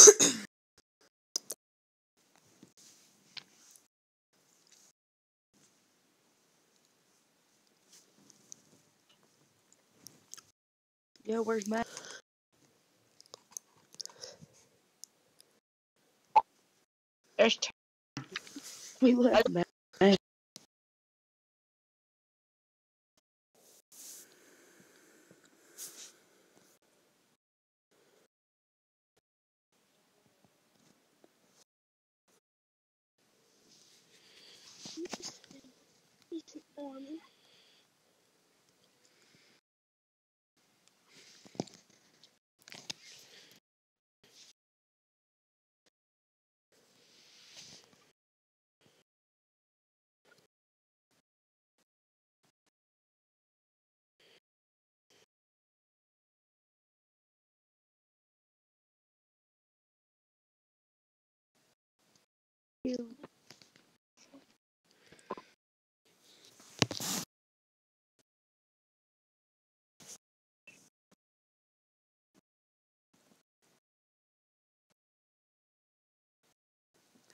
Yo, where's Matt? There's. We left Matt. you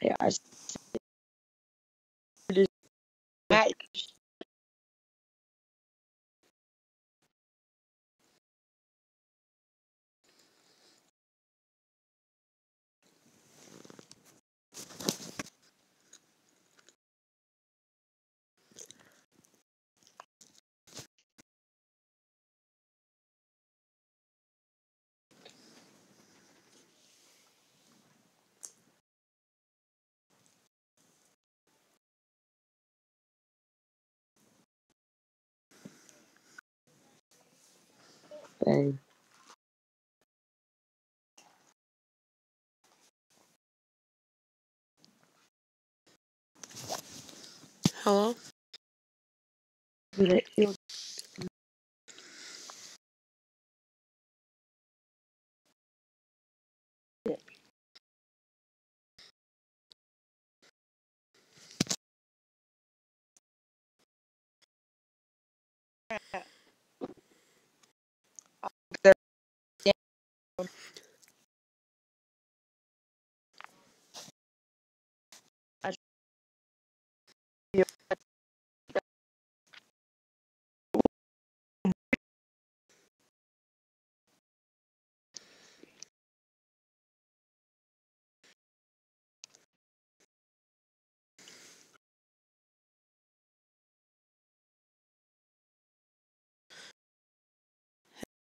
Yeah, I Matt, dang. Hello? But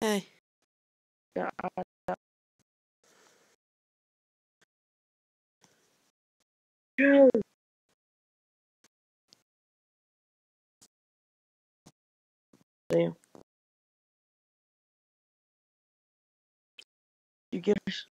Hey. yeah, Damn. You get us?